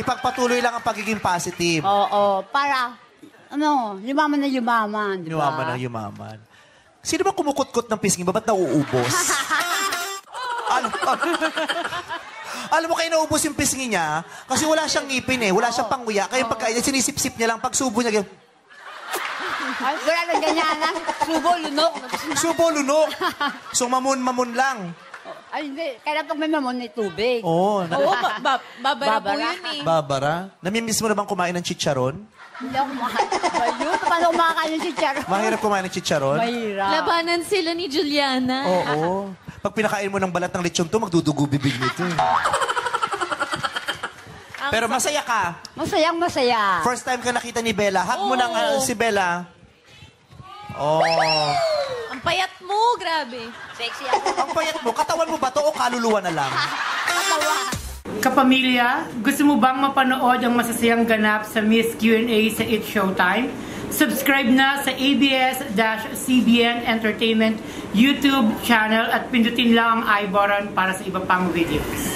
Ipagpatuloy lang ang pagiging positive. Oo, para, ano, yumaman na yumaman, di ba? Yumaman ang yumaman. Sino ba kumukutkot ng pisngi ba? Ba't nauubos? alam, alam mo kayo naubos yung pisngi niya kasi wala siyang ngipin eh. Wala siyang panguya. Kaya pagkain niya, sinisip-sip niya lang. Pag subo niya, ganyan, Ay, wala na ganyan na. Subo, lunok. subo, lunok. So, mamon-mamon lang. Ay, hindi. Kaya pag may mamon may tubig. Oo. na- Oo, ba- ba- babara po Babara. yun eh. Babara. Namimiss mo na bang kumain ng chicharon? Hindi ako kumakain. Ayun, paano kumakain yung chicharon? Mahirap kumain ng chicharon? Mahirap. Labanan sila ni Juliana. Oo. Pag pinakain mo ng balat ng lechon to, magdudugo bibig nito. eh. Pero sa- masaya ka. Masayang masaya. First time ka nakita ni Bella. Hug mo ng ano, si Bella. Oh. Ang payat mo, grabe. Sexy ako. Ang payat mo, katawan mo ba to o kaluluwa na lang? Katawa. Kapamilya, gusto mo bang mapanood ang masasayang ganap sa Miss Q&A sa It's Showtime? Subscribe na sa ABS-CBN Entertainment YouTube channel at pindutin lang ang i button para sa iba pang videos.